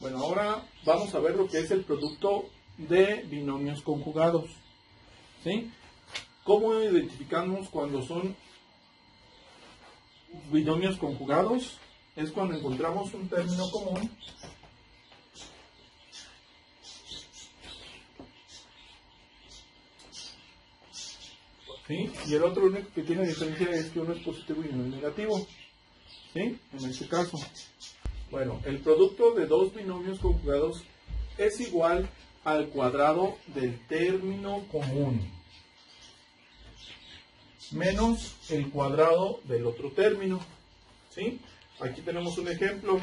Bueno, ahora vamos a ver lo que es el producto de binomios conjugados. ¿Sí? ¿Cómo identificamos cuando son binomios conjugados? Es cuando encontramos un término común ¿Sí? Y el otro único que tiene diferencia es que uno es positivo y uno es negativo. ¿Sí? En este caso. Bueno, el producto de dos binomios conjugados es igual al cuadrado del término común menos el cuadrado del otro término. ¿Sí? Aquí tenemos un ejemplo.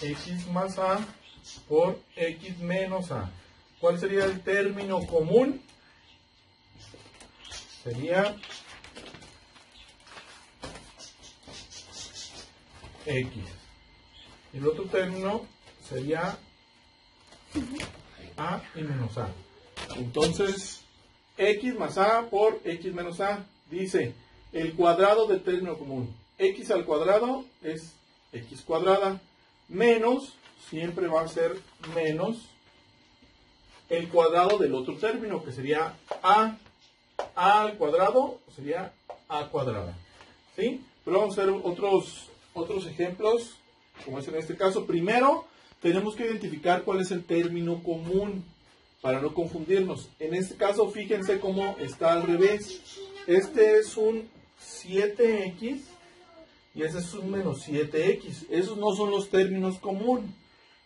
x más a por x menos a. ¿Cuál sería el término común? Sería x. El otro término sería a y menos a. Entonces, x más a por x menos a dice el cuadrado del término común. x al cuadrado es x cuadrada menos, siempre va a ser menos el cuadrado del otro término, que sería a, a al cuadrado sería a cuadrada. ¿Sí? Pero vamos a hacer otros, otros ejemplos como es en este caso, primero tenemos que identificar cuál es el término común para no confundirnos. En este caso, fíjense cómo está al revés. Este es un 7x y ese es un menos 7x. Esos no son los términos comunes.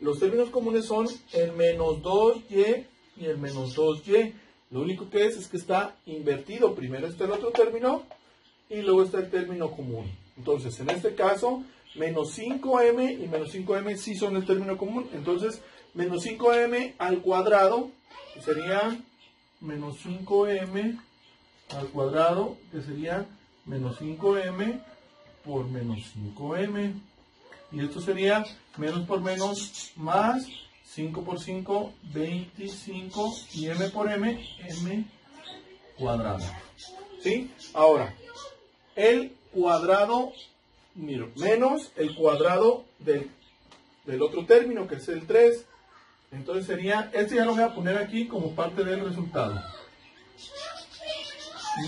Los términos comunes son el menos 2y y el menos 2y. Lo único que es es que está invertido. Primero está el otro término y luego está el término común. Entonces, en este caso, menos 5m y menos 5m sí son el término común. Entonces, menos 5m al cuadrado sería menos 5m al cuadrado, que sería menos 5m por menos 5m. Y esto sería menos por menos más 5 por 5, 25 y m por m, m cuadrado. ¿Sí? Ahora, el cuadrado menos el cuadrado del, otro término, que es el 3. Entonces sería, este ya lo voy a poner aquí como parte del resultado.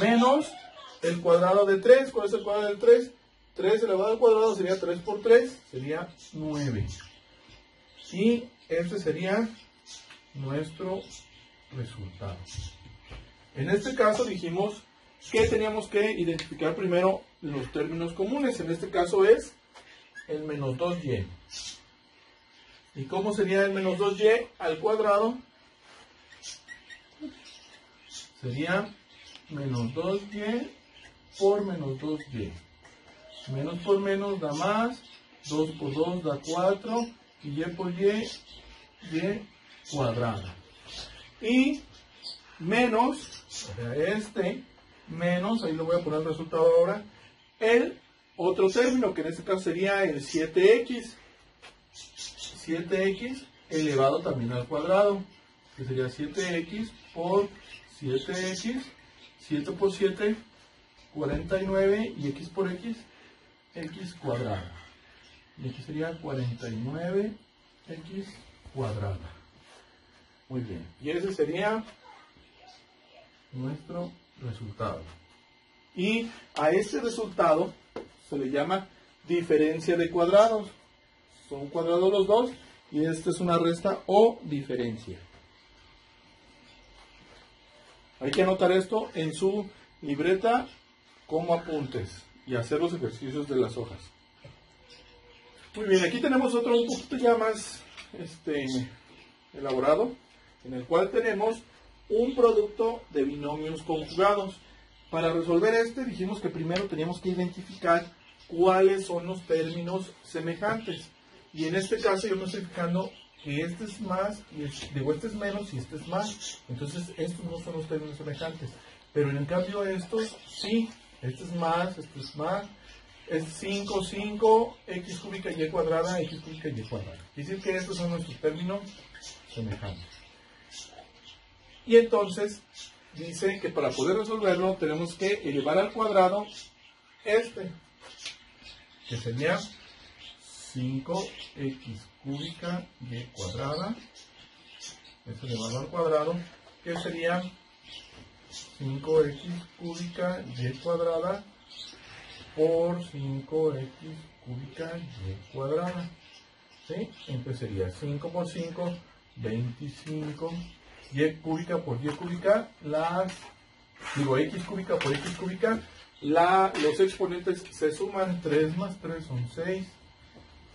Menos el cuadrado de 3. ¿Cuál es el cuadrado del 3? 3 elevado al cuadrado sería 3 por 3, sería 9. Y este sería nuestro resultado. En este caso dijimos que teníamos que identificar primero los términos comunes. En este caso es el menos 2y. ¿Y cómo sería el menos 2y al cuadrado? Sería menos 2y por menos 2y. Menos por menos da más, 2 por 2 da 4, y y por y, y cuadrada. Y menos, este, menos, ahí lo voy a poner el resultado ahora, el otro término, que en este caso sería el 7x. 7x elevado también al cuadrado, que sería 7x por 7x, 7 por 7, 49, y x por x, x cuadrada. Y aquí sería 49x cuadrada. Muy bien. Y ese sería nuestro resultado. Y a ese resultado se le llama diferencia de cuadrados. Son cuadrados los dos y esta es una resta o diferencia. Hay que anotar esto en su libreta como apuntes y hacer los ejercicios de las hojas. Muy bien, aquí tenemos otro un poquito ya más este, elaborado, en el cual tenemos un producto de binomios conjugados. Para resolver este dijimos que primero teníamos que identificar cuáles son los términos semejantes. Y en este caso yo me estoy fijando que este es más, y digo, este es menos y este es más. Entonces estos no son los términos semejantes. Pero en cambio estos sí, este es más, este es más. Es 5, 5, x cúbica y cuadrada, x cúbica y cuadrada. Quiere decir que estos son nuestros términos semejantes. Y entonces dice que para poder resolverlo tenemos que elevar al cuadrado este, que sería 5x cúbica y cuadrada, eso elevado al cuadrado, que sería 5x cúbica y cuadrada por 5x cúbica y cuadrada. ¿Sí? Entonces sería 5 por 5, 25 y cúbica por y cúbica, las, digo x cúbica por x cúbica, la, los exponentes se suman, 3 más 3 son 6,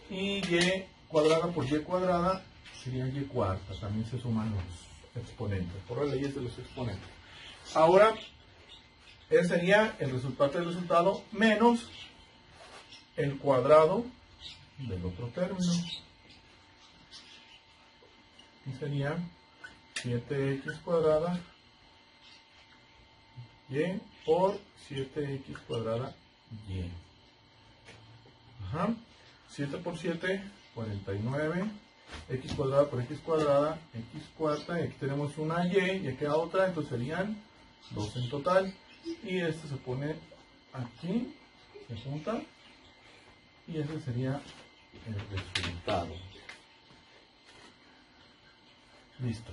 y y cuadrada por y cuadrada sería y cuarta, también se suman los exponentes, por las leyes de los exponentes. Ahora, ese sería el resultado del resultado menos el cuadrado del otro término. Y sería 7x cuadrada y por 7x cuadrada y. Ajá. 7 por 7, 49. x cuadrada por x cuadrada, x cuarta. Y aquí tenemos una y y aquí otra, entonces serían 2 en total. Y este se pone aquí, se junta. Y ese sería el resultado. Listo.